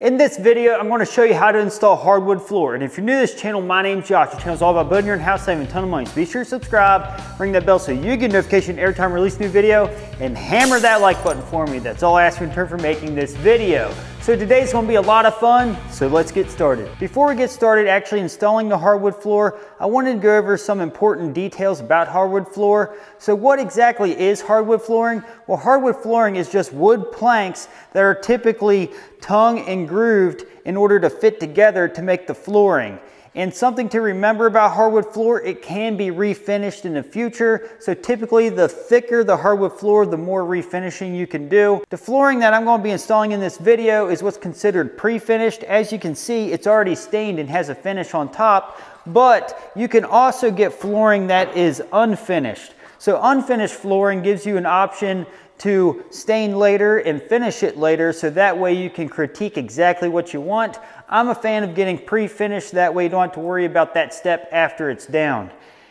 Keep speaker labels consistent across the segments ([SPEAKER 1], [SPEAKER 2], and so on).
[SPEAKER 1] In this video, I'm going to show you how to install hardwood floor. And if you're new to this channel, my name's Josh. The channel's all about building your own house, saving a ton of money. So be sure to subscribe, ring that bell so you get notification every time I release a new video, and hammer that like button for me. That's all I ask in return for making this video. So today's gonna be a lot of fun, so let's get started. Before we get started actually installing the hardwood floor, I wanted to go over some important details about hardwood floor. So what exactly is hardwood flooring? Well, hardwood flooring is just wood planks that are typically tongue and grooved in order to fit together to make the flooring. And something to remember about hardwood floor, it can be refinished in the future. So typically the thicker the hardwood floor, the more refinishing you can do. The flooring that I'm gonna be installing in this video is what's considered pre-finished. As you can see, it's already stained and has a finish on top, but you can also get flooring that is unfinished. So unfinished flooring gives you an option to stain later and finish it later so that way you can critique exactly what you want. I'm a fan of getting pre-finished that way you don't have to worry about that step after it's down.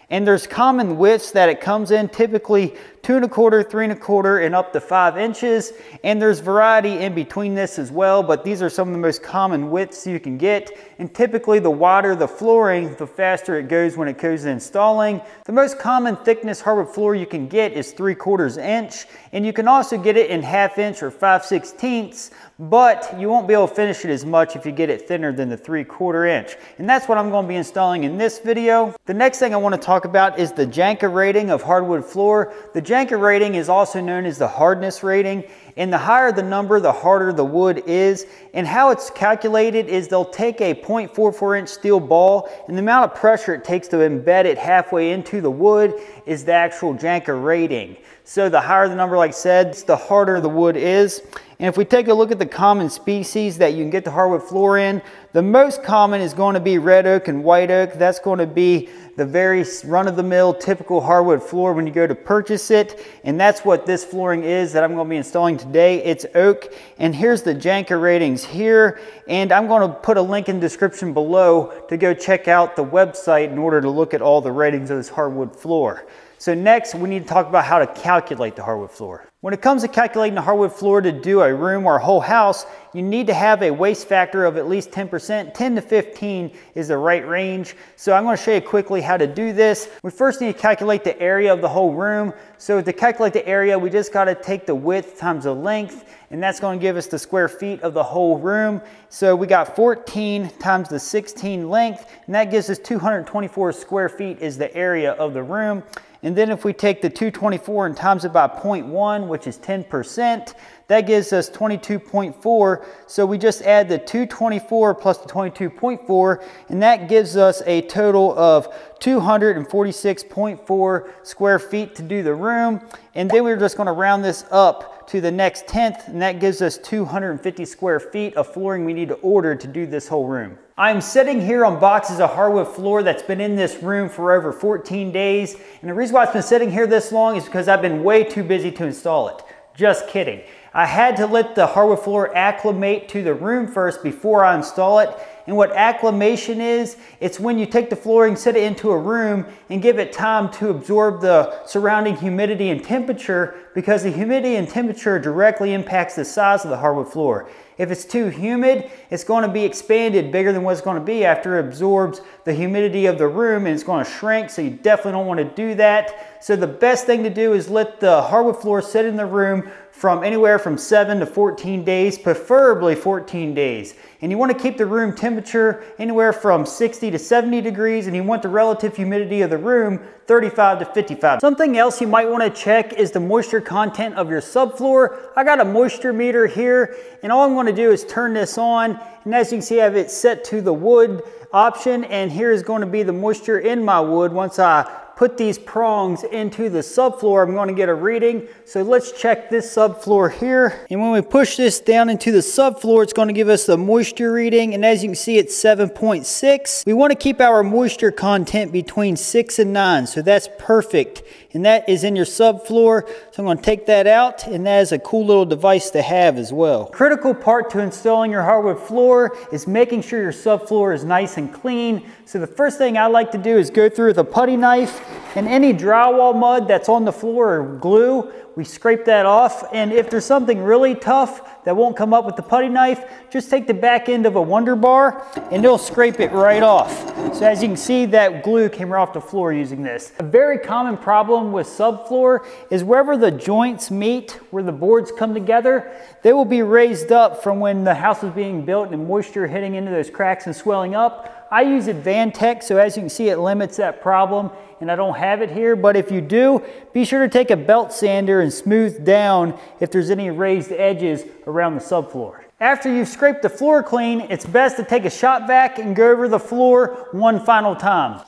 [SPEAKER 1] And there's common widths that it comes in, typically two and a quarter, three and a quarter, and up to five inches. And there's variety in between this as well, but these are some of the most common widths you can get. And typically the wider the flooring, the faster it goes when it goes to installing. The most common thickness hardwood floor you can get is three quarters inch. And you can also get it in half inch or five sixteenths, but you won't be able to finish it as much if you get it thinner than the three quarter inch. And that's what I'm gonna be installing in this video. The next thing I wanna talk about is the Janka rating of hardwood floor. The Janka rating is also known as the hardness rating. And the higher the number, the harder the wood is. And how it's calculated is they'll take a 0.44 inch steel ball and the amount of pressure it takes to embed it halfway into the wood is the actual Janka rating. So the higher the number, like I said, the harder the wood is. And if we take a look at the common species that you can get the hardwood floor in, the most common is going to be red oak and white oak. That's going to be the very run-of-the-mill typical hardwood floor when you go to purchase it. And that's what this flooring is that I'm going to be installing today. It's oak. And here's the Janka ratings here. And I'm going to put a link in the description below to go check out the website in order to look at all the ratings of this hardwood floor. So next, we need to talk about how to calculate the hardwood floor. When it comes to calculating the hardwood floor to do a room or a whole house, you need to have a waste factor of at least 10%. 10 to 15 is the right range. So I'm gonna show you quickly how to do this. We first need to calculate the area of the whole room. So to calculate the area, we just gotta take the width times the length, and that's gonna give us the square feet of the whole room. So we got 14 times the 16 length, and that gives us 224 square feet is the area of the room. And then if we take the 224 and times it by 0.1, which is 10%, that gives us 22.4. So we just add the 224 plus the 22.4, and that gives us a total of 246.4 square feet to do the room. And then we're just gonna round this up to the next tenth, and that gives us 250 square feet of flooring we need to order to do this whole room. I'm sitting here on boxes of hardwood floor that's been in this room for over 14 days. And the reason why it's been sitting here this long is because I've been way too busy to install it. Just kidding. I had to let the hardwood floor acclimate to the room first before I install it. And what acclimation is, it's when you take the flooring, set it into a room and give it time to absorb the surrounding humidity and temperature because the humidity and temperature directly impacts the size of the hardwood floor. If it's too humid, it's going to be expanded bigger than what it's going to be after it absorbs the humidity of the room and it's going to shrink, so you definitely don't want to do that. So the best thing to do is let the hardwood floor sit in the room from anywhere from 7 to 14 days, preferably 14 days. And you want to keep the room temperature anywhere from 60 to 70 degrees and you want the relative humidity of the room 35 to 55. Something else you might want to check is the moisture content of your subfloor. I got a moisture meter here and all I'm going to do is turn this on and as you can see I have it set to the wood option and here is going to be the moisture in my wood once I put these prongs into the subfloor, I'm going to get a reading. So let's check this subfloor here. And when we push this down into the subfloor, it's going to give us the moisture reading. And as you can see, it's 7.6. We want to keep our moisture content between 6 and 9. So that's perfect. And that is in your subfloor. So I'm going to take that out. And that is a cool little device to have as well. Critical part to installing your hardwood floor is making sure your subfloor is nice and clean. So the first thing I like to do is go through with a putty knife and any drywall mud that's on the floor or glue, we scrape that off. And if there's something really tough that won't come up with the putty knife, just take the back end of a Wonder Bar and it'll scrape it right off. So as you can see, that glue came right off the floor using this. A very common problem with subfloor is wherever the joints meet, where the boards come together, they will be raised up from when the house was being built and moisture hitting into those cracks and swelling up. I use Advantech, so as you can see, it limits that problem, and I don't have it here, but if you do, be sure to take a belt sander and smooth down if there's any raised edges around the subfloor. After you've scraped the floor clean, it's best to take a shop vac and go over the floor one final time.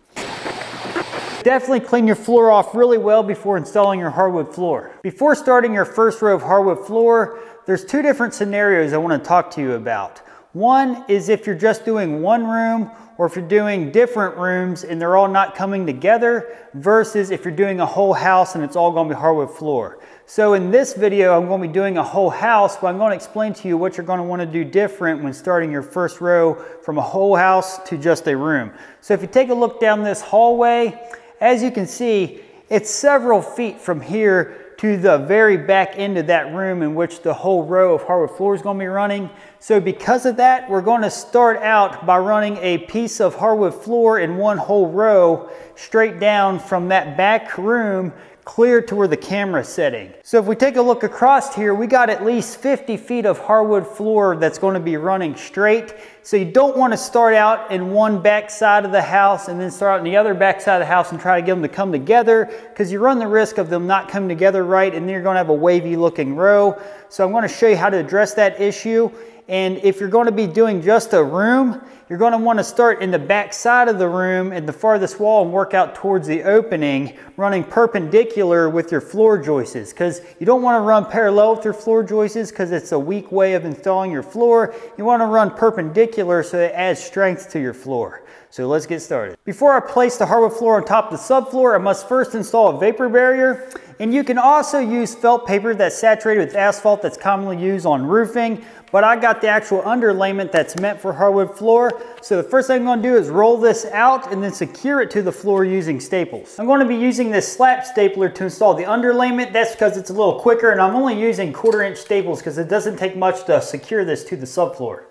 [SPEAKER 1] Definitely clean your floor off really well before installing your hardwood floor. Before starting your first row of hardwood floor, there's two different scenarios I want to talk to you about. One is if you're just doing one room or if you're doing different rooms and they're all not coming together versus if you're doing a whole house and it's all to be hardwood floor. So in this video, I'm to be doing a whole house, but I'm going to explain to you what you're going to want to do different when starting your first row from a whole house to just a room. So if you take a look down this hallway, as you can see, it's several feet from here to the very back end of that room in which the whole row of hardwood floor is going to be running. So because of that, we're going to start out by running a piece of hardwood floor in one whole row straight down from that back room clear to where the camera is setting. So if we take a look across here, we got at least 50 feet of hardwood floor that's going to be running straight. So you don't want to start out in one back side of the house and then start out in the other back side of the house and try to get them to come together because you run the risk of them not coming together right and then you're going to have a wavy looking row. So I'm to show you how to address that issue and if you're going to be doing just a room, you're going to want to start in the back side of the room at the farthest wall and work out towards the opening, running perpendicular with your floor joists because you don't want to run parallel with your floor joists because it's a weak way of installing your floor. You want to run perpendicular so it adds strength to your floor. So let's get started. Before I place the hardwood floor on top of the subfloor, I must first install a vapor barrier. And you can also use felt paper that's saturated with asphalt that's commonly used on roofing but I got the actual underlayment that's meant for hardwood floor. So the first thing I'm gonna do is roll this out and then secure it to the floor using staples. I'm gonna be using this slap stapler to install the underlayment. That's because it's a little quicker and I'm only using quarter inch staples because it doesn't take much to secure this to the subfloor.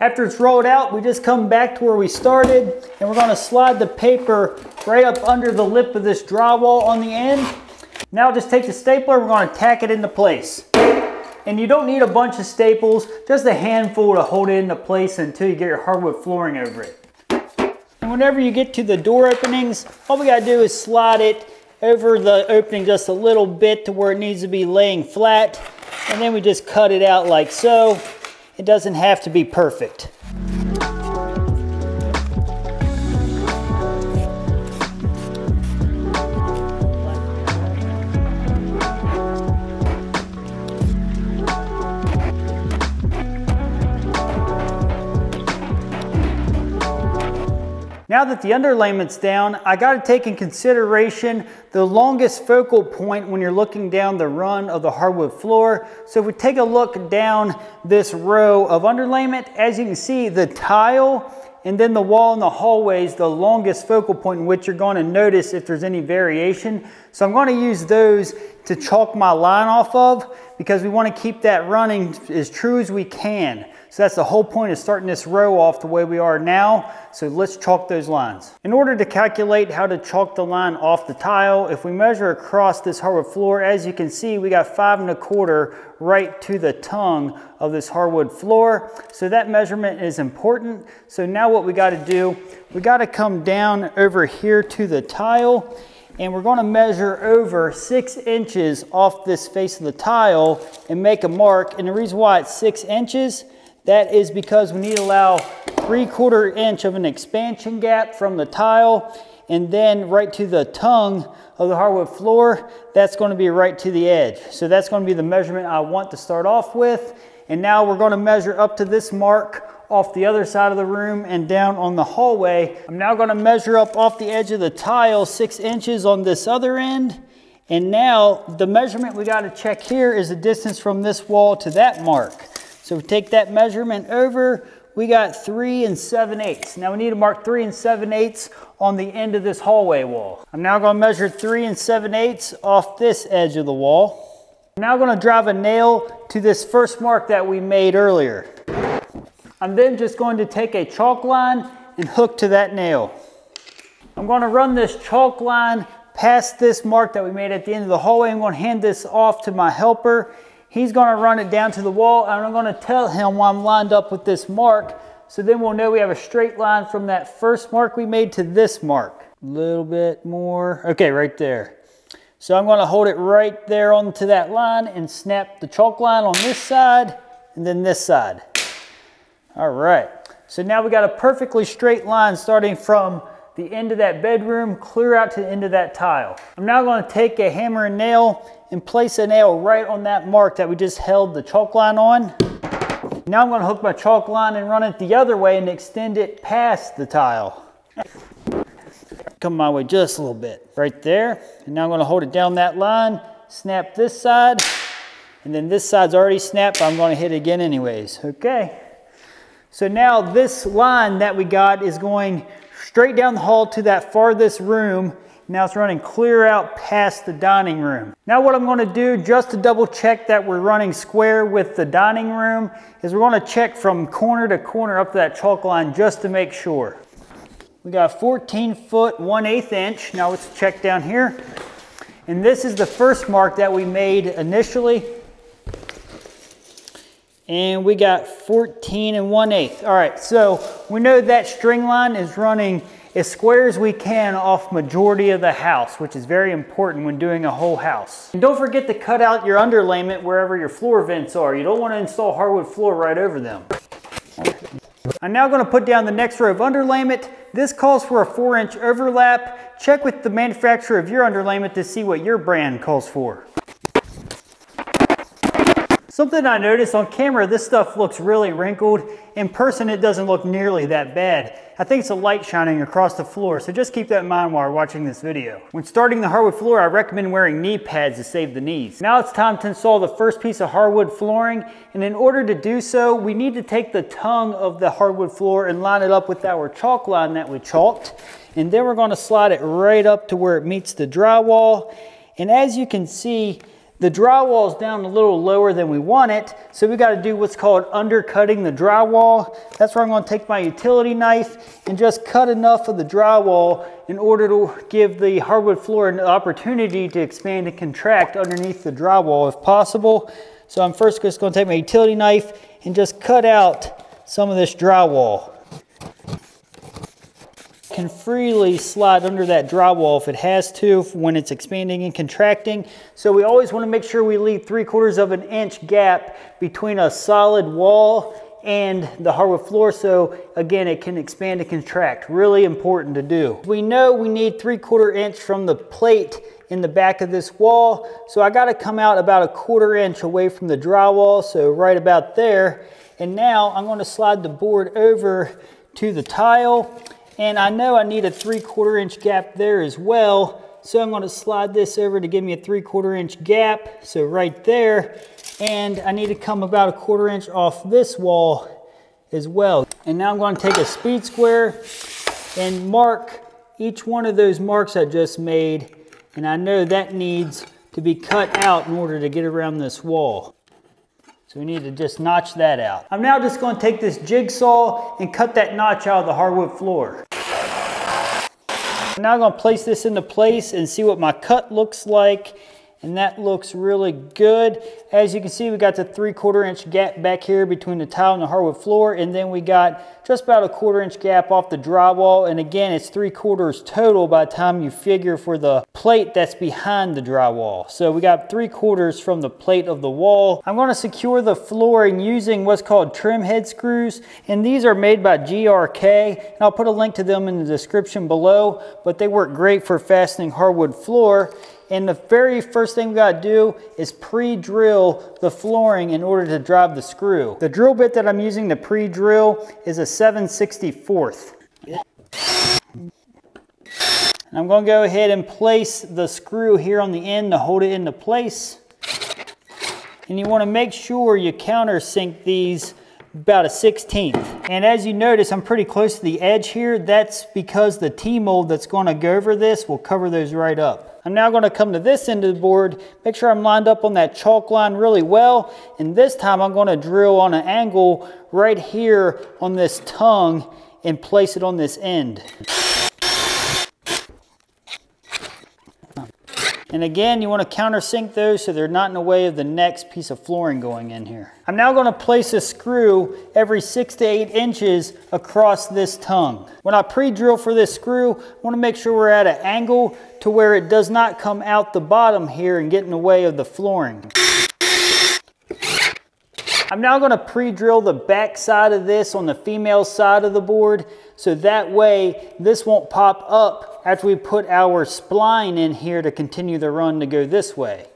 [SPEAKER 1] After it's rolled out, we just come back to where we started and we're gonna slide the paper right up under the lip of this drywall on the end. Now just take the stapler, we're gonna tack it into place. And you don't need a bunch of staples, just a handful to hold it into place until you get your hardwood flooring over it. And whenever you get to the door openings, all we gotta do is slide it over the opening just a little bit to where it needs to be laying flat. And then we just cut it out like so. It doesn't have to be perfect. Now that the underlayment's down, I gotta take in consideration the longest focal point when you're looking down the run of the hardwood floor. So if we take a look down this row of underlayment, as you can see, the tile and then the wall in the hallway is the longest focal point in which you're going to notice if there's any variation. So I'm going to use those to chalk my line off of because we want to keep that running as true as we can. So that's the whole point of starting this row off the way we are now. So let's chalk those lines. In order to calculate how to chalk the line off the tile, if we measure across this hardwood floor, as you can see, we got five and a quarter right to the tongue of this hardwood floor. So that measurement is important. So now what we gotta do, we gotta come down over here to the tile and we're gonna measure over six inches off this face of the tile and make a mark. And the reason why it's six inches that is because we need to allow three quarter inch of an expansion gap from the tile and then right to the tongue of the hardwood floor, that's gonna be right to the edge. So that's gonna be the measurement I want to start off with. And now we're gonna measure up to this mark off the other side of the room and down on the hallway. I'm now gonna measure up off the edge of the tile six inches on this other end. And now the measurement we gotta check here is the distance from this wall to that mark. So we take that measurement over, we got three and seven eighths. Now we need to mark three and seven eighths on the end of this hallway wall. I'm now gonna measure three and seven eighths off this edge of the wall. I'm now gonna drive a nail to this first mark that we made earlier. I'm then just going to take a chalk line and hook to that nail. I'm gonna run this chalk line past this mark that we made at the end of the hallway. I'm gonna hand this off to my helper He's gonna run it down to the wall and I'm gonna tell him while I'm lined up with this mark. So then we'll know we have a straight line from that first mark we made to this mark. A little bit more, okay, right there. So I'm gonna hold it right there onto that line and snap the chalk line on this side and then this side. All right, so now we got a perfectly straight line starting from the end of that bedroom clear out to the end of that tile. I'm now gonna take a hammer and nail and place a nail right on that mark that we just held the chalk line on. Now I'm gonna hook my chalk line and run it the other way and extend it past the tile. Come my way just a little bit, right there. And now I'm gonna hold it down that line, snap this side, and then this side's already snapped, I'm gonna hit it again anyways, okay? So now this line that we got is going straight down the hall to that farthest room now it's running clear out past the dining room. Now what I'm gonna do just to double check that we're running square with the dining room is we're gonna check from corner to corner up to that chalk line just to make sure. We got 14 foot 1 8 inch. Now let's check down here. And this is the first mark that we made initially. And we got 14 and 1 8. All right, so we know that string line is running as square as we can off majority of the house, which is very important when doing a whole house. And don't forget to cut out your underlayment wherever your floor vents are. You don't want to install hardwood floor right over them. I'm now going to put down the next row of underlayment. This calls for a 4 inch overlap. Check with the manufacturer of your underlayment to see what your brand calls for. Something I noticed on camera, this stuff looks really wrinkled. In person, it doesn't look nearly that bad. I think it's a light shining across the floor, so just keep that in mind while watching this video. When starting the hardwood floor, I recommend wearing knee pads to save the knees. Now it's time to install the first piece of hardwood flooring, and in order to do so, we need to take the tongue of the hardwood floor and line it up with our chalk line that we chalked, and then we're gonna slide it right up to where it meets the drywall. And as you can see, the drywall is down a little lower than we want it, so we got to do what's called undercutting the drywall. That's where I'm going to take my utility knife and just cut enough of the drywall in order to give the hardwood floor an opportunity to expand and contract underneath the drywall if possible. So I'm first just going to take my utility knife and just cut out some of this drywall can freely slide under that drywall if it has to when it's expanding and contracting. So we always want to make sure we leave three quarters of an inch gap between a solid wall and the hardwood floor so again it can expand and contract. Really important to do. We know we need three quarter inch from the plate in the back of this wall so I got to come out about a quarter inch away from the drywall so right about there. And now I'm going to slide the board over to the tile and I know I need a three quarter inch gap there as well. So I'm gonna slide this over to give me a three quarter inch gap. So right there. And I need to come about a quarter inch off this wall as well. And now I'm gonna take a speed square and mark each one of those marks I just made. And I know that needs to be cut out in order to get around this wall. So we need to just notch that out. I'm now just gonna take this jigsaw and cut that notch out of the hardwood floor. Now I'm gonna place this into place and see what my cut looks like and that looks really good. As you can see, we got the three quarter inch gap back here between the tile and the hardwood floor, and then we got just about a quarter inch gap off the drywall, and again, it's three quarters total by the time you figure for the plate that's behind the drywall. So we got three quarters from the plate of the wall. I'm gonna secure the flooring using what's called trim head screws, and these are made by GRK, and I'll put a link to them in the description below, but they work great for fastening hardwood floor. And the very first thing we gotta do is pre-drill the flooring in order to drive the screw. The drill bit that I'm using to pre-drill is a 764th. And I'm gonna go ahead and place the screw here on the end to hold it into place. And you wanna make sure you countersink these about a 16th. And as you notice, I'm pretty close to the edge here. That's because the T-mold that's gonna go over this will cover those right up. I'm now gonna come to this end of the board, make sure I'm lined up on that chalk line really well. And this time I'm gonna drill on an angle right here on this tongue and place it on this end. And again, you want to countersink those so they're not in the way of the next piece of flooring going in here. I'm now going to place a screw every six to eight inches across this tongue. When I pre-drill for this screw, I want to make sure we're at an angle to where it does not come out the bottom here and get in the way of the flooring. I'm now going to pre-drill the back side of this on the female side of the board so that way this won't pop up after we put our spline in here to continue the run to go this way.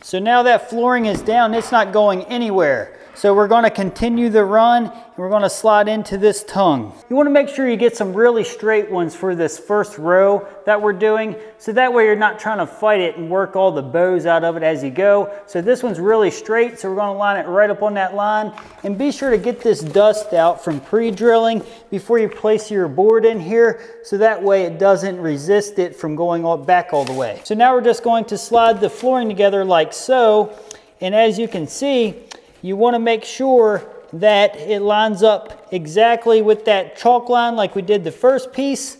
[SPEAKER 1] So now that flooring is down, it's not going anywhere. So we're gonna continue the run and we're gonna slide into this tongue. You wanna make sure you get some really straight ones for this first row that we're doing. So that way you're not trying to fight it and work all the bows out of it as you go. So this one's really straight. So we're gonna line it right up on that line and be sure to get this dust out from pre-drilling before you place your board in here. So that way it doesn't resist it from going all back all the way. So now we're just going to slide the flooring together like so. And as you can see, you want to make sure that it lines up exactly with that chalk line like we did the first piece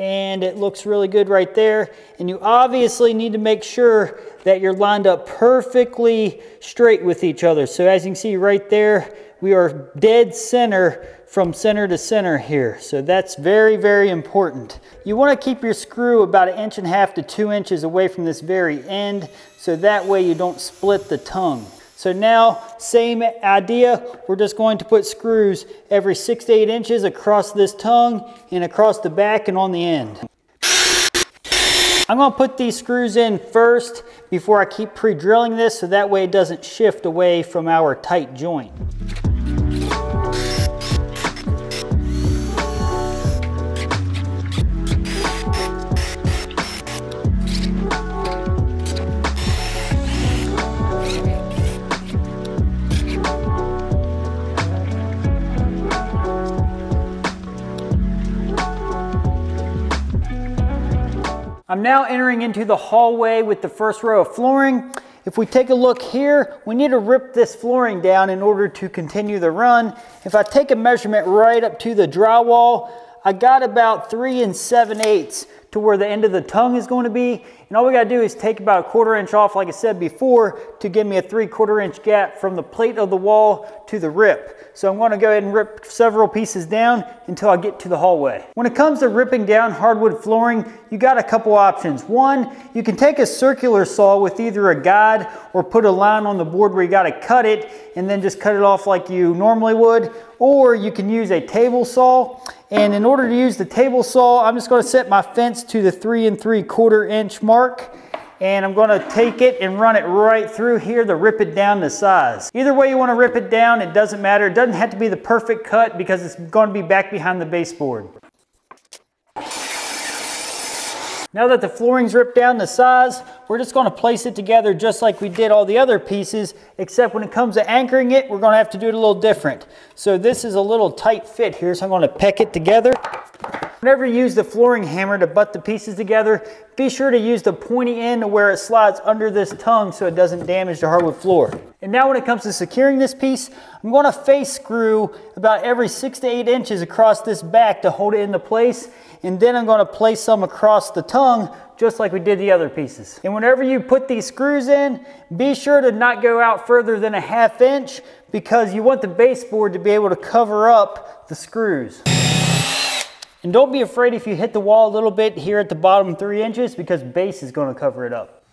[SPEAKER 1] and it looks really good right there. And you obviously need to make sure that you're lined up perfectly straight with each other. So as you can see right there, we are dead center from center to center here. So that's very, very important. You wanna keep your screw about an inch and a half to two inches away from this very end, so that way you don't split the tongue. So now, same idea, we're just going to put screws every six to eight inches across this tongue and across the back and on the end. I'm gonna put these screws in first before I keep pre-drilling this so that way it doesn't shift away from our tight joint. I'm now entering into the hallway with the first row of flooring. If we take a look here, we need to rip this flooring down in order to continue the run. If I take a measurement right up to the drywall, I got about three and seven eighths to where the end of the tongue is going to be. And all we gotta do is take about a quarter inch off, like I said before, to give me a three quarter inch gap from the plate of the wall to the rip. So I'm gonna go ahead and rip several pieces down until I get to the hallway. When it comes to ripping down hardwood flooring, you got a couple options. One, you can take a circular saw with either a guide or put a line on the board where you gotta cut it and then just cut it off like you normally would. Or you can use a table saw. And in order to use the table saw, I'm just gonna set my fence to the three and three quarter inch mark. And I'm gonna take it and run it right through here to rip it down to size. Either way you wanna rip it down, it doesn't matter. It doesn't have to be the perfect cut because it's gonna be back behind the baseboard. Now that the flooring's ripped down to size, we're just gonna place it together just like we did all the other pieces, except when it comes to anchoring it, we're gonna have to do it a little different. So this is a little tight fit here, so I'm gonna peck it together. Whenever you use the flooring hammer to butt the pieces together, be sure to use the pointy end where it slides under this tongue so it doesn't damage the hardwood floor. And now when it comes to securing this piece, I'm gonna face screw about every six to eight inches across this back to hold it into place. And then I'm gonna place some across the tongue just like we did the other pieces. And whenever you put these screws in, be sure to not go out further than a half inch because you want the baseboard to be able to cover up the screws. And don't be afraid if you hit the wall a little bit here at the bottom three inches because base is gonna cover it up.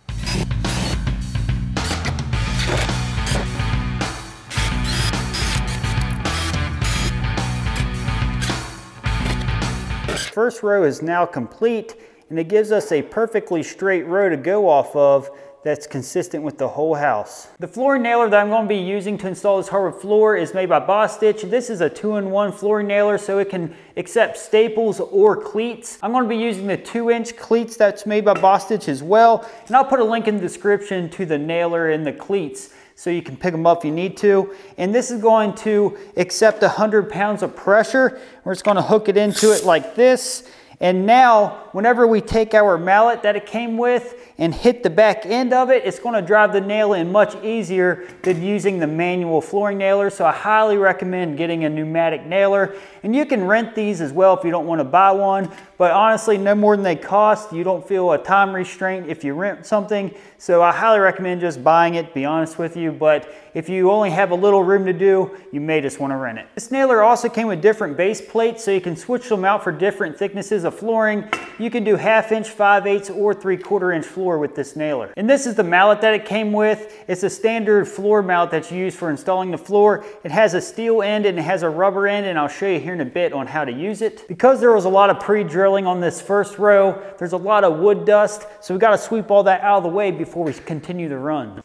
[SPEAKER 1] First row is now complete and it gives us a perfectly straight row to go off of that's consistent with the whole house. The flooring nailer that I'm going to be using to install this hardwood floor is made by Bostitch. This is a two-in-one flooring nailer so it can accept staples or cleats. I'm going to be using the two-inch cleats that's made by Bostitch as well. And I'll put a link in the description to the nailer and the cleats so you can pick them up if you need to. And this is going to accept 100 pounds of pressure. We're just going to hook it into it like this. And now, whenever we take our mallet that it came with and hit the back end of it, it's gonna drive the nail in much easier than using the manual flooring nailer. So I highly recommend getting a pneumatic nailer. And you can rent these as well if you don't wanna buy one. But honestly, no more than they cost. You don't feel a time restraint if you rent something. So I highly recommend just buying it, be honest with you. But if you only have a little room to do, you may just wanna rent it. This nailer also came with different base plates, so you can switch them out for different thicknesses of flooring. You can do half inch, 5 eighths, or 3 quarter inch floor with this nailer. And this is the mallet that it came with. It's a standard floor mallet that's used for installing the floor. It has a steel end and it has a rubber end, and I'll show you here in a bit on how to use it. Because there was a lot of pre-drilling on this first row, there's a lot of wood dust, so we gotta sweep all that out of the way before we continue the run.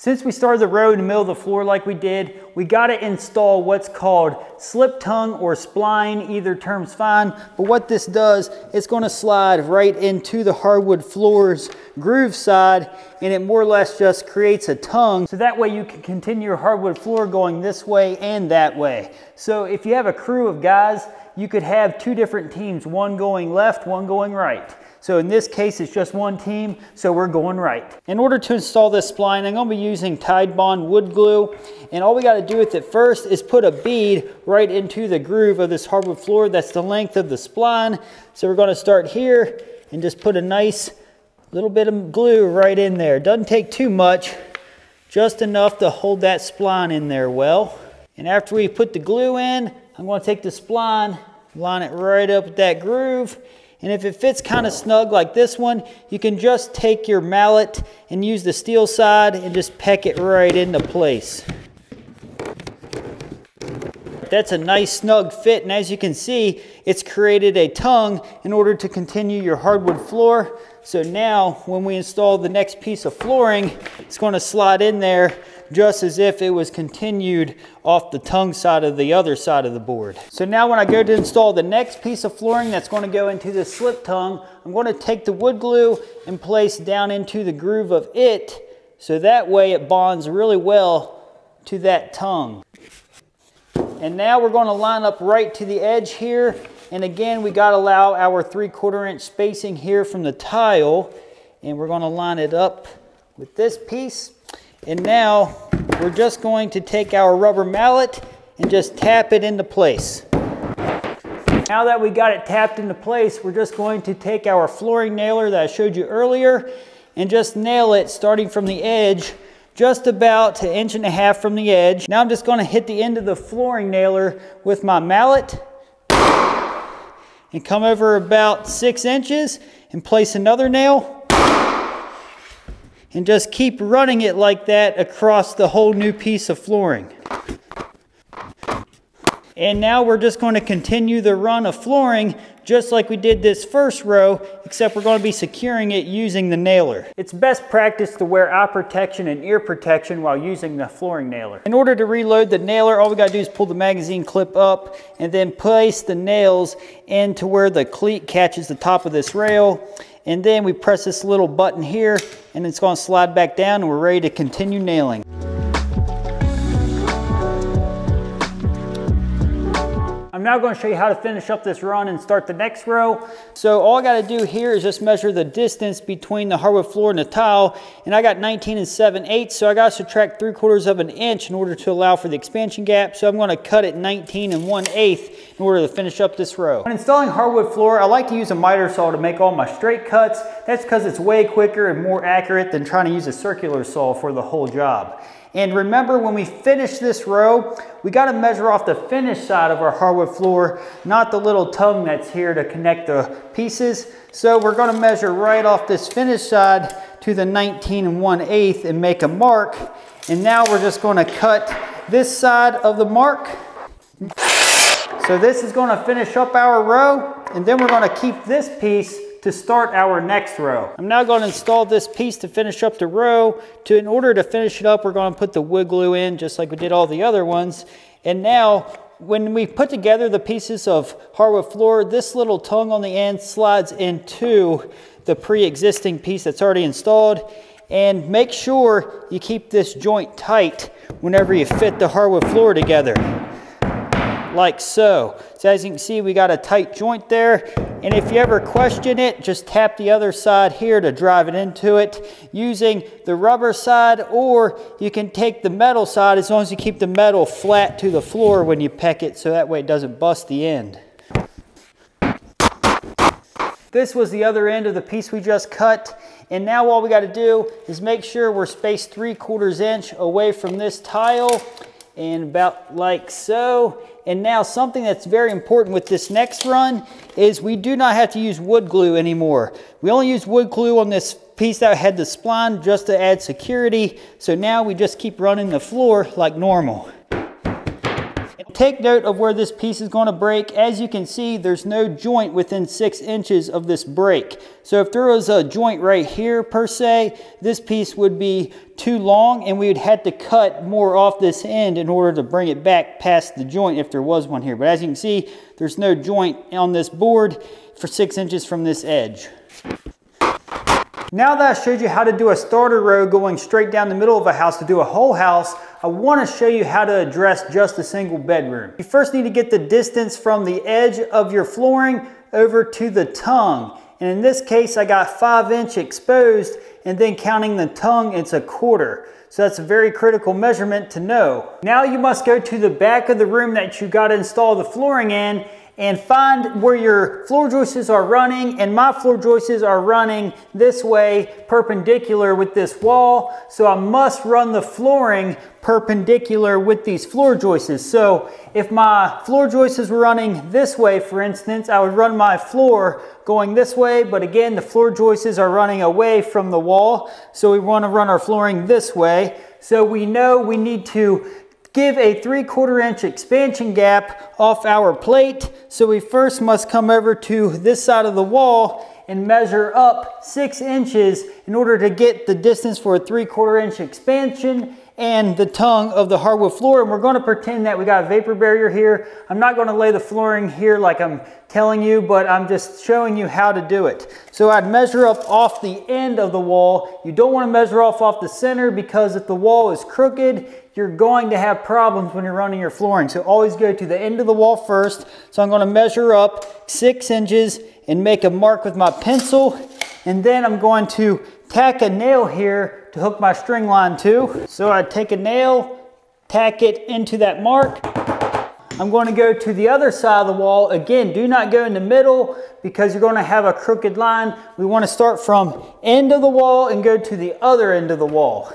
[SPEAKER 1] Since we started the road in the middle of the floor like we did, we got to install what's called slip tongue or spline, either term's fine. But what this does, it's going to slide right into the hardwood floor's groove side and it more or less just creates a tongue. So that way you can continue your hardwood floor going this way and that way. So if you have a crew of guys, you could have two different teams, one going left, one going right. So in this case, it's just one team, so we're going right. In order to install this spline, I'm gonna be using Titebond wood glue. And all we gotta do with it first is put a bead right into the groove of this hardwood floor. That's the length of the spline. So we're gonna start here and just put a nice little bit of glue right in there. Doesn't take too much, just enough to hold that spline in there well. And after we put the glue in, I'm gonna take the spline, line it right up with that groove, and if it fits kind of snug like this one, you can just take your mallet and use the steel side and just peck it right into place. That's a nice snug fit and as you can see, it's created a tongue in order to continue your hardwood floor. So now when we install the next piece of flooring, it's going to slide in there just as if it was continued off the tongue side of the other side of the board. So now when I go to install the next piece of flooring that's going to go into the slip tongue, I'm going to take the wood glue and place down into the groove of it so that way it bonds really well to that tongue. And now we're going to line up right to the edge here. And again, we got to allow our three quarter inch spacing here from the tile. And we're going to line it up with this piece. And now we're just going to take our rubber mallet and just tap it into place. Now that we got it tapped into place, we're just going to take our flooring nailer that I showed you earlier and just nail it starting from the edge just about an inch and a half from the edge. Now I'm just going to hit the end of the flooring nailer with my mallet and come over about six inches and place another nail and just keep running it like that across the whole new piece of flooring. And now we're just going to continue the run of flooring just like we did this first row, except we're going to be securing it using the nailer. It's best practice to wear eye protection and ear protection while using the flooring nailer. In order to reload the nailer, all we got to do is pull the magazine clip up and then place the nails into where the cleat catches the top of this rail. And then we press this little button here and it's going to slide back down and we're ready to continue nailing. I'm now going to show you how to finish up this run and start the next row. So all I got to do here is just measure the distance between the hardwood floor and the tile. And I got 19 and 7 eighths, so I got to subtract 3 quarters of an inch in order to allow for the expansion gap. So I'm going to cut it 19 and 1 eighth in order to finish up this row. When installing hardwood floor, I like to use a miter saw to make all my straight cuts. That's because it's way quicker and more accurate than trying to use a circular saw for the whole job. And remember when we finish this row, we gotta measure off the finished side of our hardwood floor, not the little tongue that's here to connect the pieces. So we're gonna measure right off this finished side to the 19 and 1 8 and make a mark. And now we're just gonna cut this side of the mark. So this is gonna finish up our row, and then we're gonna keep this piece to start our next row. I'm now going to install this piece to finish up the row. To In order to finish it up, we're going to put the wood glue in just like we did all the other ones. And now when we put together the pieces of hardwood floor, this little tongue on the end slides into the pre-existing piece that's already installed. And make sure you keep this joint tight whenever you fit the hardwood floor together like so. So as you can see, we got a tight joint there. And if you ever question it, just tap the other side here to drive it into it using the rubber side, or you can take the metal side as long as you keep the metal flat to the floor when you peck it so that way it doesn't bust the end. This was the other end of the piece we just cut. And now all we got to do is make sure we're spaced 3 quarters inch away from this tile and about like so. And now something that's very important with this next run is we do not have to use wood glue anymore. We only use wood glue on this piece that had the spline just to add security. So now we just keep running the floor like normal. Take note of where this piece is going to break. As you can see, there's no joint within six inches of this break. So if there was a joint right here per se, this piece would be too long and we would have to cut more off this end in order to bring it back past the joint if there was one here. But as you can see, there's no joint on this board for six inches from this edge. Now that I showed you how to do a starter row going straight down the middle of a house to do a whole house, I want to show you how to address just a single bedroom. You first need to get the distance from the edge of your flooring over to the tongue. And in this case, I got five inch exposed and then counting the tongue, it's a quarter. So that's a very critical measurement to know. Now you must go to the back of the room that you got to install the flooring in and find where your floor joists are running and my floor joists are running this way perpendicular with this wall. So I must run the flooring perpendicular with these floor joists. So if my floor joists were running this way for instance I would run my floor going this way but again the floor joists are running away from the wall. So we want to run our flooring this way. So we know we need to give a 3 quarter inch expansion gap off our plate. So we first must come over to this side of the wall and measure up 6 inches in order to get the distance for a 3 quarter inch expansion and the tongue of the hardwood floor. And we're going to pretend that we got a vapor barrier here. I'm not going to lay the flooring here like I'm telling you, but I'm just showing you how to do it. So I'd measure up off the end of the wall. You don't want to measure off off the center because if the wall is crooked, you're going to have problems when you're running your flooring. So always go to the end of the wall first. So I'm going to measure up six inches and make a mark with my pencil. And then I'm going to tack a nail here to hook my string line to. So I take a nail, tack it into that mark. I'm going to go to the other side of the wall. Again, do not go in the middle because you're going to have a crooked line. We want to start from end of the wall and go to the other end of the wall.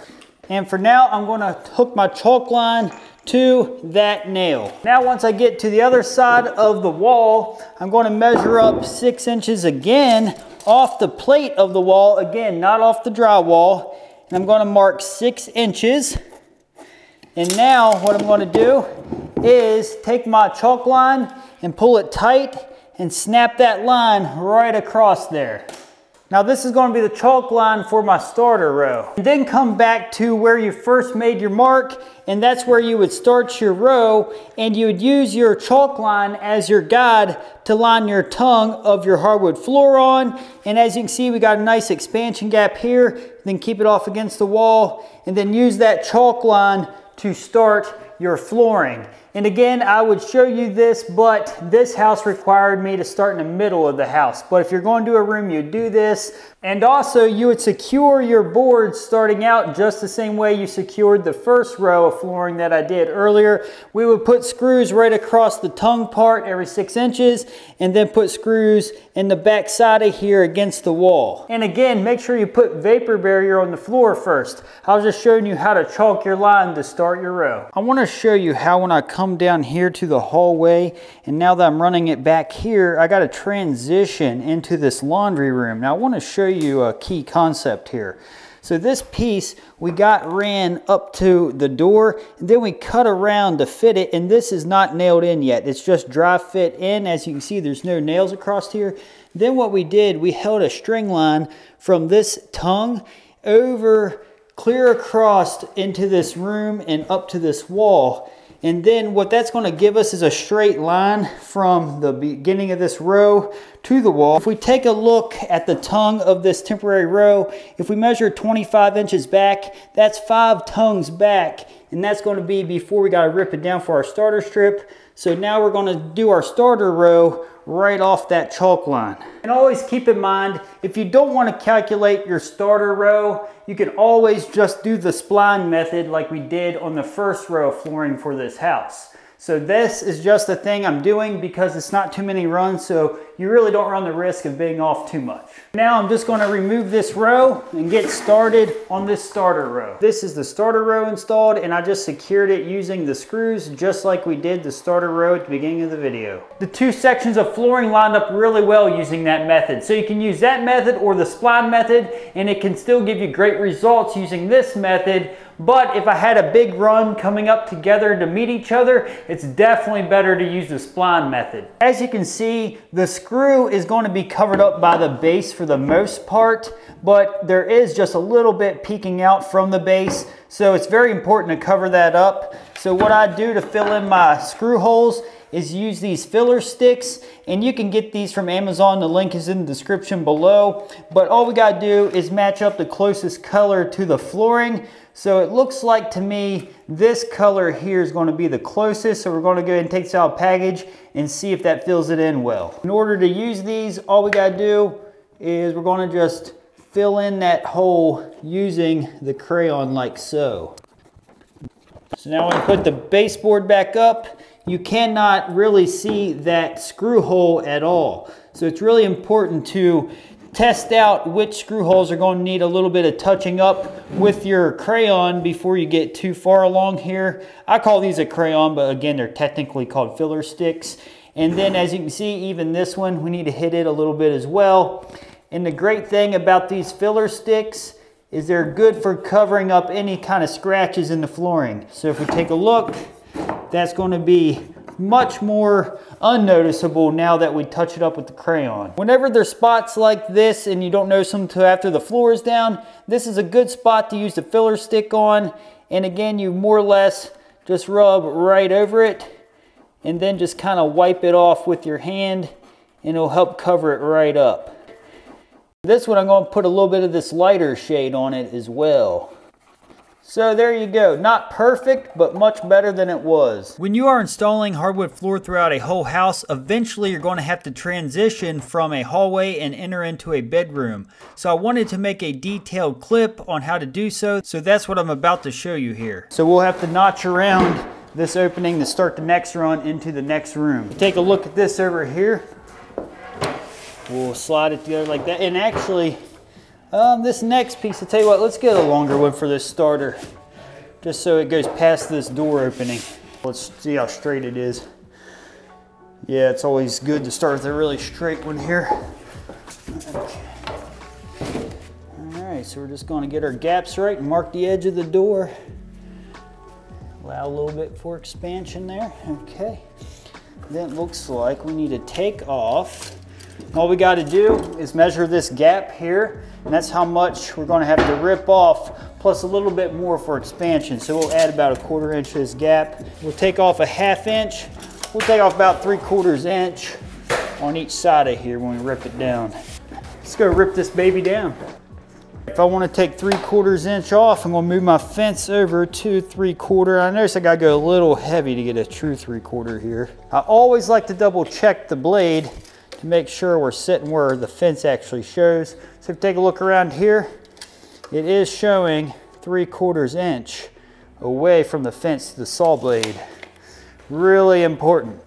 [SPEAKER 1] And for now, I'm gonna hook my chalk line to that nail. Now, once I get to the other side of the wall, I'm gonna measure up six inches again off the plate of the wall, again, not off the drywall. And I'm gonna mark six inches. And now what I'm gonna do is take my chalk line and pull it tight and snap that line right across there. Now this is going to be the chalk line for my starter row. And then come back to where you first made your mark and that's where you would start your row and you would use your chalk line as your guide to line your tongue of your hardwood floor on. And as you can see, we got a nice expansion gap here. Then keep it off against the wall and then use that chalk line to start your flooring. And again, I would show you this, but this house required me to start in the middle of the house. But if you're going to do a room, you do this. And also you would secure your boards starting out just the same way you secured the first row of flooring that I did earlier. We would put screws right across the tongue part every six inches and then put screws in the back side of here against the wall. And again, make sure you put vapor barrier on the floor first. I was just showing you how to chalk your line to start your row. I wanna show you how when I come down here to the hallway and now that I'm running it back here, I got to transition into this laundry room. Now I wanna show you you a key concept here. So this piece we got ran up to the door and then we cut around to fit it and this is not nailed in yet. It's just dry fit in. As you can see, there's no nails across here. Then what we did, we held a string line from this tongue over clear across into this room and up to this wall. And then what that's going to give us is a straight line from the beginning of this row to the wall. If we take a look at the tongue of this temporary row, if we measure 25 inches back, that's five tongues back. And that's going to be before we got to rip it down for our starter strip. So now we're going to do our starter row right off that chalk line. And always keep in mind, if you don't want to calculate your starter row, you can always just do the spline method like we did on the first row of flooring for this house. So this is just a thing I'm doing because it's not too many runs, so you really don't run the risk of being off too much. Now I'm just gonna remove this row and get started on this starter row. This is the starter row installed and I just secured it using the screws just like we did the starter row at the beginning of the video. The two sections of flooring lined up really well using that method. So you can use that method or the spline method and it can still give you great results using this method but if I had a big run coming up together to meet each other, it's definitely better to use the spline method. As you can see, the screw is going to be covered up by the base for the most part, but there is just a little bit peeking out from the base. So it's very important to cover that up. So what I do to fill in my screw holes is use these filler sticks and you can get these from Amazon. The link is in the description below. But all we gotta do is match up the closest color to the flooring. So it looks like to me, this color here is gonna be the closest. So we're gonna go ahead and take this out package and see if that fills it in well. In order to use these, all we gotta do is we're gonna just fill in that hole using the crayon like so. So now we put the baseboard back up you cannot really see that screw hole at all. So it's really important to test out which screw holes are going to need a little bit of touching up with your crayon before you get too far along here. I call these a crayon, but again, they're technically called filler sticks. And then as you can see, even this one, we need to hit it a little bit as well. And the great thing about these filler sticks is they're good for covering up any kind of scratches in the flooring. So if we take a look, that's going to be much more unnoticeable now that we touch it up with the crayon. Whenever there's spots like this and you don't notice them until after the floor is down, this is a good spot to use the filler stick on. And again, you more or less just rub right over it and then just kind of wipe it off with your hand and it'll help cover it right up. This one I'm going to put a little bit of this lighter shade on it as well. So there you go. Not perfect, but much better than it was. When you are installing hardwood floor throughout a whole house, eventually you're going to have to transition from a hallway and enter into a bedroom. So I wanted to make a detailed clip on how to do so. So that's what I'm about to show you here. So we'll have to notch around this opening to start the next run into the next room. Take a look at this over here. We'll slide it together like that. And actually, um, this next piece, I'll tell you what, let's get a longer one for this starter. Just so it goes past this door opening. Let's see how straight it is. Yeah, it's always good to start with a really straight one here. Okay. All right, so we're just gonna get our gaps right and mark the edge of the door. Allow a little bit for expansion there, okay. Then looks like we need to take off. All we gotta do is measure this gap here and that's how much we're gonna have to rip off, plus a little bit more for expansion. So we'll add about a quarter inch to this gap. We'll take off a half inch. We'll take off about three quarters inch on each side of here when we rip it down. Let's go rip this baby down. If I wanna take three quarters inch off, I'm gonna move my fence over to three quarter. I notice I gotta go a little heavy to get a true three quarter here. I always like to double check the blade make sure we're sitting where the fence actually shows. So if you take a look around here, it is showing three quarters inch away from the fence to the saw blade. Really important.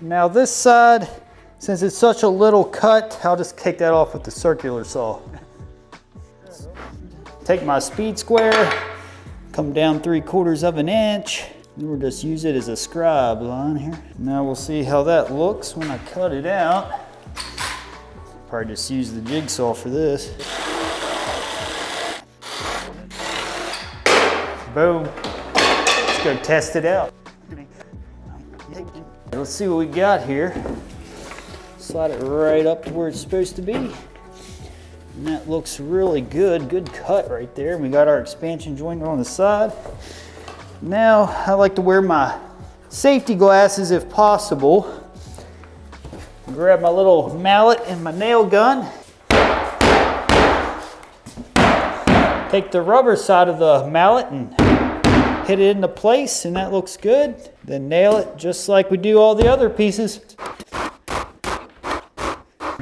[SPEAKER 1] Now this side, since it's such a little cut, I'll just take that off with the circular saw. Take my speed square, come down three quarters of an inch, We'll just use it as a scribe line here. Now we'll see how that looks when I cut it out. Probably just use the jigsaw for this. Boom. Let's go test it out. Let's see what we got here. Slide it right up to where it's supposed to be. And that looks really good. Good cut right there. We got our expansion joint on the side. Now, I like to wear my safety glasses if possible. Grab my little mallet and my nail gun. Take the rubber side of the mallet and hit it into place and that looks good. Then nail it just like we do all the other pieces.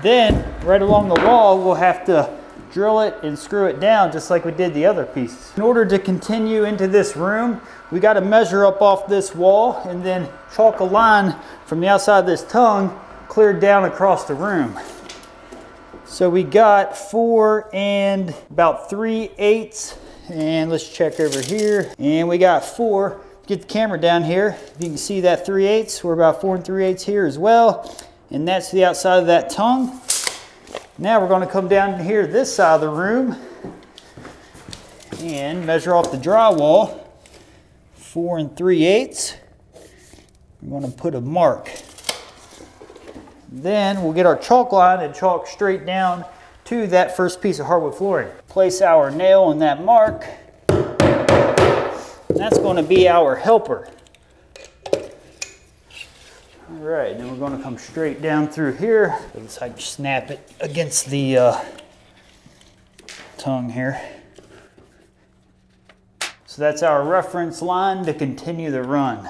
[SPEAKER 1] Then, right along the wall, we'll have to drill it and screw it down just like we did the other pieces. In order to continue into this room, we got to measure up off this wall and then chalk a line from the outside of this tongue cleared down across the room. So we got four and about three eighths. And let's check over here. And we got four. Get the camera down here. If you can see that three eighths, we're about four and three eighths here as well. And that's the outside of that tongue. Now we're gonna come down here this side of the room and measure off the drywall, four and three eighths. We're gonna put a mark. Then we'll get our chalk line and chalk straight down to that first piece of hardwood flooring. Place our nail on that mark. That's gonna be our helper. Right, then we're gonna come straight down through here. Looks like snap it against the uh, tongue here. So that's our reference line to continue the run.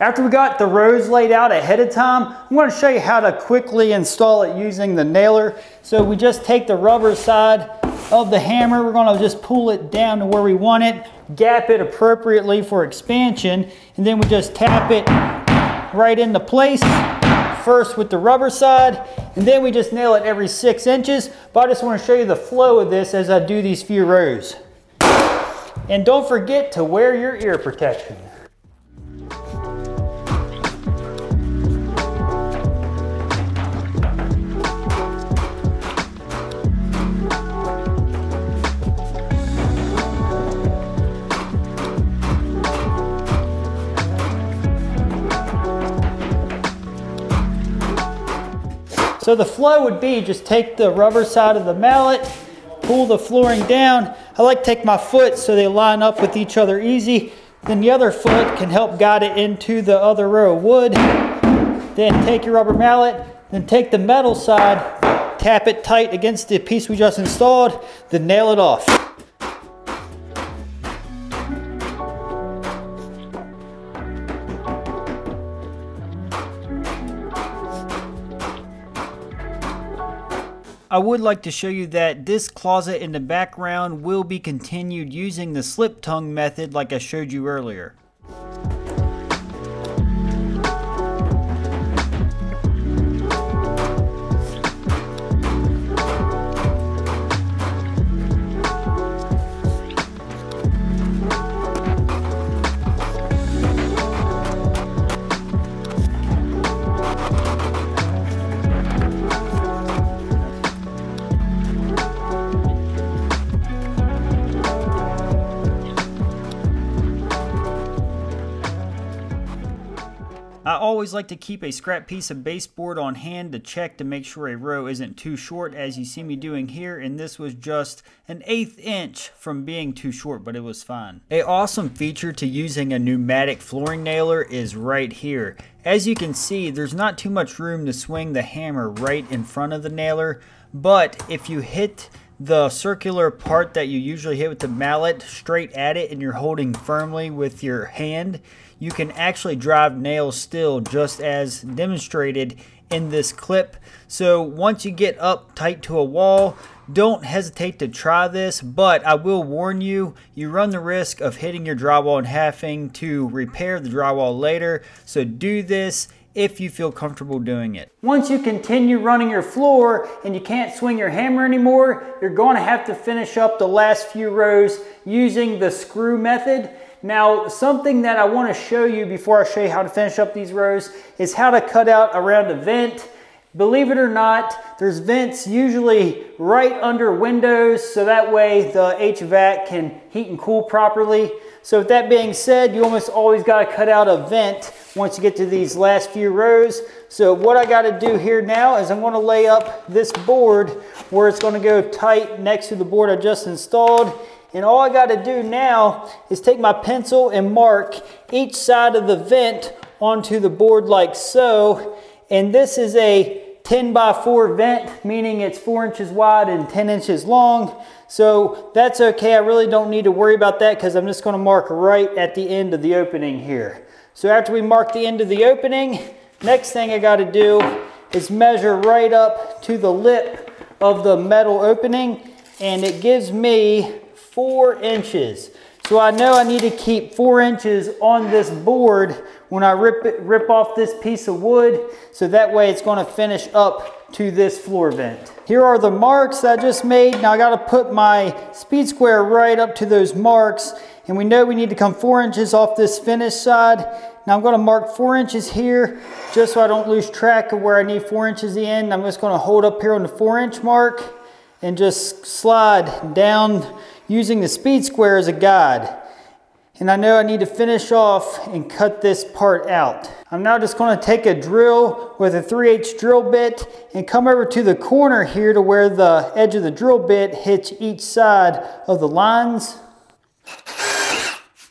[SPEAKER 1] After we got the rows laid out ahead of time, I'm going to show you how to quickly install it using the nailer. So we just take the rubber side of the hammer, we're going to just pull it down to where we want it, gap it appropriately for expansion, and then we just tap it right into place first with the rubber side, and then we just nail it every six inches. But I just want to show you the flow of this as I do these few rows. And don't forget to wear your ear protection. So the flow would be just take the rubber side of the mallet, pull the flooring down. I like to take my foot so they line up with each other easy. Then the other foot can help guide it into the other row of wood. Then take your rubber mallet, then take the metal side, tap it tight against the piece we just installed, then nail it off. I would like to show you that this closet in the background will be continued using the slip tongue method like I showed you earlier. Always like to keep a scrap piece of baseboard on hand to check to make sure a row isn't too short as you see me doing here and this was just an eighth inch from being too short but it was fine. A awesome feature to using a pneumatic flooring nailer is right here. As you can see there's not too much room to swing the hammer right in front of the nailer but if you hit the circular part that you usually hit with the mallet straight at it and you're holding firmly with your hand you can actually drive nails still just as demonstrated in this clip. So once you get up tight to a wall, don't hesitate to try this, but I will warn you, you run the risk of hitting your drywall and having to repair the drywall later. So do this if you feel comfortable doing it. Once you continue running your floor and you can't swing your hammer anymore, you're going to have to finish up the last few rows using the screw method. Now, something that I want to show you before I show you how to finish up these rows is how to cut out around a vent Believe it or not, there's vents usually right under windows so that way the HVAC can heat and cool properly. So with that being said, you almost always got to cut out a vent once you get to these last few rows. So what I got to do here now is I'm to lay up this board where it's going to go tight next to the board I just installed. And all I got to do now is take my pencil and mark each side of the vent onto the board like so. And this is a 10 by 4 vent, meaning it's 4 inches wide and 10 inches long. So that's okay. I really don't need to worry about that because I'm just going to mark right at the end of the opening here. So after we mark the end of the opening, next thing I got to do is measure right up to the lip of the metal opening and it gives me 4 inches. So I know I need to keep 4 inches on this board when I rip, it, rip off this piece of wood, so that way it's gonna finish up to this floor vent. Here are the marks I just made. Now I gotta put my speed square right up to those marks, and we know we need to come four inches off this finish side. Now I'm gonna mark four inches here, just so I don't lose track of where I need four inches in. I'm just gonna hold up here on the four inch mark and just slide down using the speed square as a guide. And I know I need to finish off and cut this part out. I'm now just gonna take a drill with a 3 8 drill bit and come over to the corner here to where the edge of the drill bit hits each side of the lines.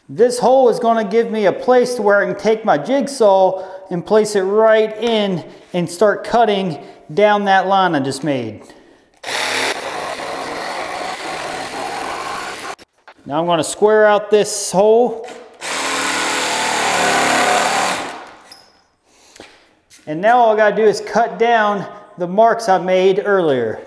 [SPEAKER 1] This hole is gonna give me a place to where I can take my jigsaw and place it right in and start cutting down that line I just made. Now I'm going to square out this hole. And now all I got to do is cut down the marks I made earlier.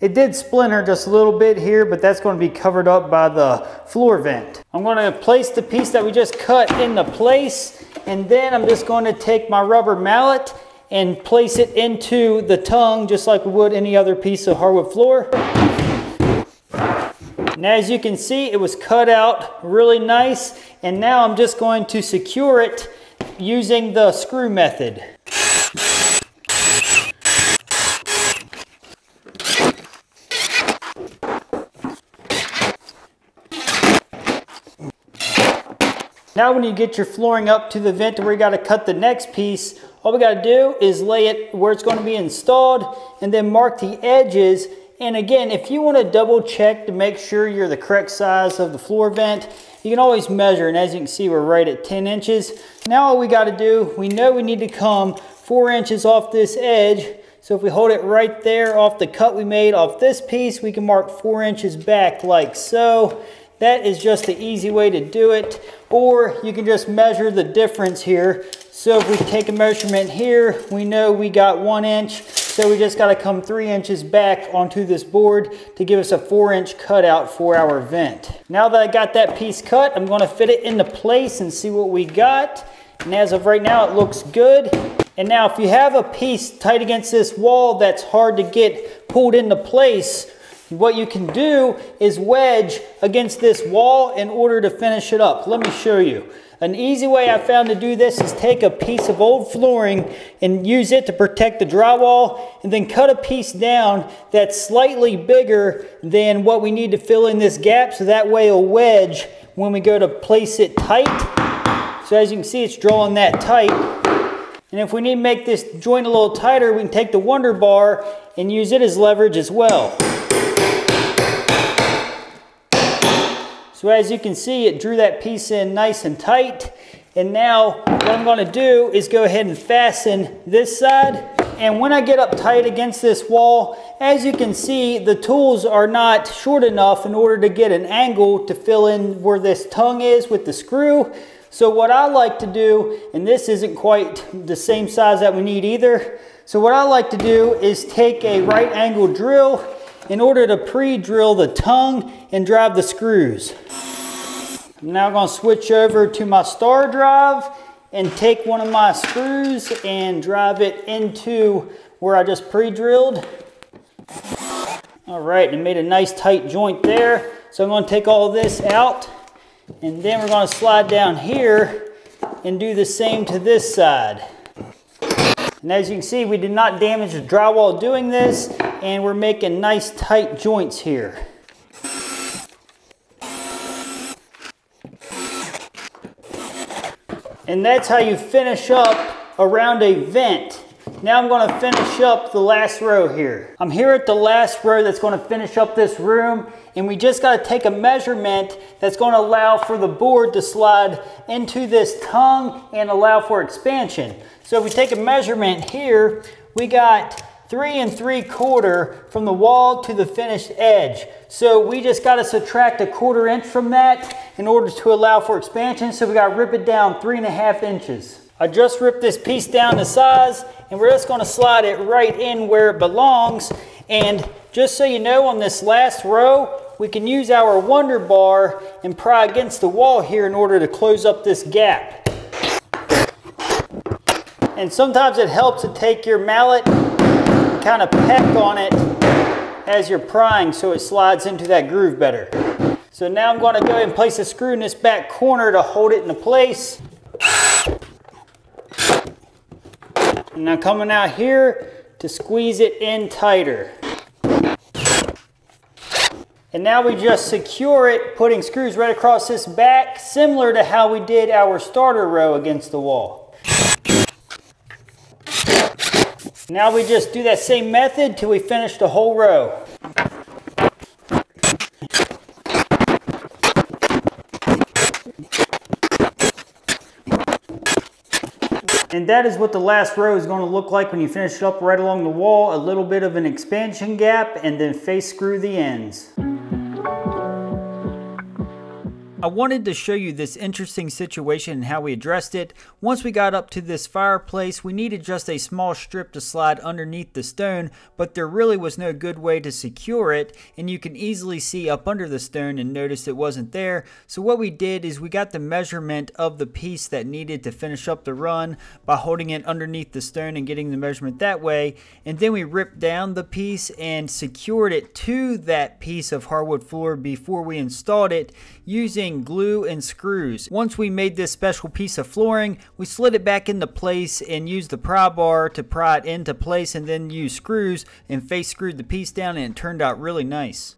[SPEAKER 1] It did splinter just a little bit here, but that's going to be covered up by the floor vent. I'm going to place the piece that we just cut into place, and then I'm just going to take my rubber mallet and place it into the tongue just like we would any other piece of hardwood floor. Now as you can see, it was cut out really nice. And now I'm just going to secure it using the screw method. Now when you get your flooring up to the vent where you got to cut the next piece, all we got to do is lay it where it's going to be installed and then mark the edges and again, if you want to double check to make sure you're the correct size of the floor vent, you can always measure. And as you can see, we're right at 10 inches. Now all we got to do, we know we need to come four inches off this edge. So if we hold it right there off the cut we made off this piece, we can mark four inches back like so. That is just the easy way to do it. Or you can just measure the difference here. So if we take a measurement here, we know we got one inch. So we just gotta come three inches back onto this board to give us a four inch cutout for our vent. Now that I got that piece cut, I'm gonna fit it into place and see what we got. And as of right now, it looks good. And now if you have a piece tight against this wall that's hard to get pulled into place, what you can do is wedge against this wall in order to finish it up. Let me show you. An easy way I found to do this is take a piece of old flooring and use it to protect the drywall and then cut a piece down that's slightly bigger than what we need to fill in this gap so that way it'll wedge when we go to place it tight. So as you can see, it's drawing that tight. And if we need to make this joint a little tighter, we can take the Wonder Bar and use it as leverage as well. So as you can see, it drew that piece in nice and tight. And now what I'm gonna do is go ahead and fasten this side. And when I get up tight against this wall, as you can see, the tools are not short enough in order to get an angle to fill in where this tongue is with the screw. So what I like to do, and this isn't quite the same size that we need either. So what I like to do is take a right angle drill in order to pre-drill the tongue and drive the screws. I'm now going to switch over to my star drive and take one of my screws and drive it into where I just pre-drilled. All right, and made a nice tight joint there. So I'm going to take all this out and then we're going to slide down here and do the same to this side. And as you can see, we did not damage the drywall doing this, and we're making nice tight joints here. And that's how you finish up around a vent. Now I'm going to finish up the last row here. I'm here at the last row that's going to finish up this room and we just got to take a measurement that's going to allow for the board to slide into this tongue and allow for expansion. So if we take a measurement here, we got three and three quarter from the wall to the finished edge. So we just got to subtract a quarter inch from that in order to allow for expansion. So we got to rip it down three and a half inches. I just ripped this piece down to size and we're just going to slide it right in where it belongs. And just so you know, on this last row, we can use our Wonder Bar and pry against the wall here in order to close up this gap. And sometimes it helps to take your mallet and kind of peck on it as you're prying so it slides into that groove better. So now I'm going to go ahead and place a screw in this back corner to hold it into place. And now coming out here to squeeze it in tighter. And now we just secure it, putting screws right across this back, similar to how we did our starter row against the wall. Now we just do that same method till we finish the whole row. And that is what the last row is going to look like when you finish it up right along the wall. A little bit of an expansion gap and then face screw the ends. I wanted to show you this interesting situation and how we addressed it. Once we got up to this fireplace, we needed just a small strip to slide underneath the stone, but there really was no good way to secure it, and you can easily see up under the stone and notice it wasn't there. So what we did is we got the measurement of the piece that needed to finish up the run by holding it underneath the stone and getting the measurement that way, and then we ripped down the piece and secured it to that piece of hardwood floor before we installed it using using glue and screws. Once we made this special piece of flooring, we slid it back into place and used the pry bar to pry it into place and then use screws and face screwed the piece down and it turned out really nice.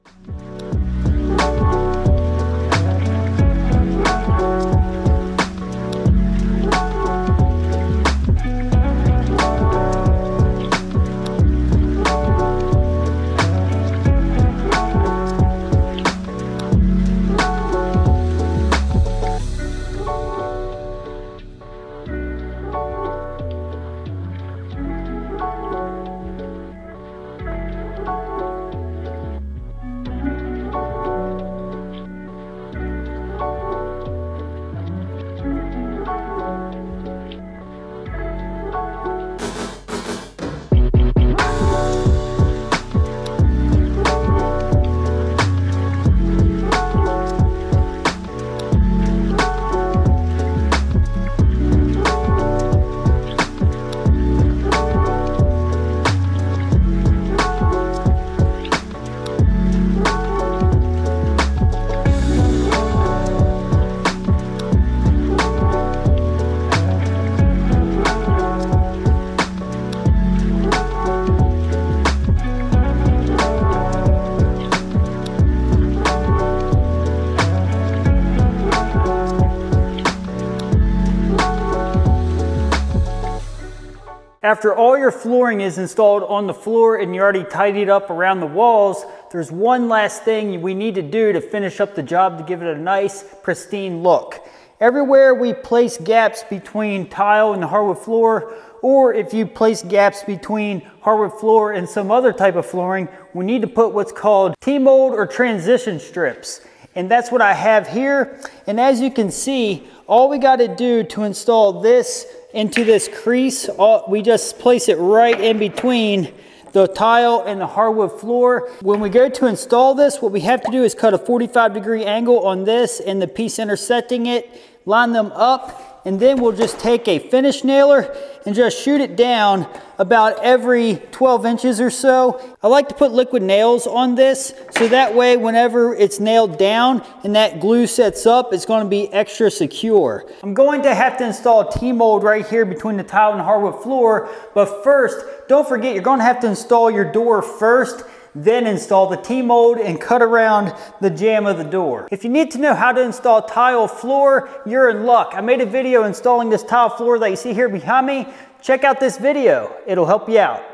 [SPEAKER 1] After all your flooring is installed on the floor and you already tidied up around the walls, there's one last thing we need to do to finish up the job to give it a nice, pristine look. Everywhere we place gaps between tile and the hardwood floor, or if you place gaps between hardwood floor and some other type of flooring, we need to put what's called T-mold or transition strips. And that's what I have here. And as you can see, all we got to do to install this into this crease. We just place it right in between the tile and the hardwood floor. When we go to install this, what we have to do is cut a 45 degree angle on this and the piece intersecting it. line them up, and then we'll just take a finish nailer and just shoot it down about every 12 inches or so. I like to put liquid nails on this so that way whenever it's nailed down and that glue sets up, it's gonna be extra secure. I'm going to have to install a T-mold right here between the tile and hardwood floor, but first, don't forget you're gonna have to install your door first then install the T-mold and cut around the jamb of the door. If you need to know how to install tile floor, you're in luck. I made a video installing this tile floor that you see here behind me. Check out this video, it'll help you out.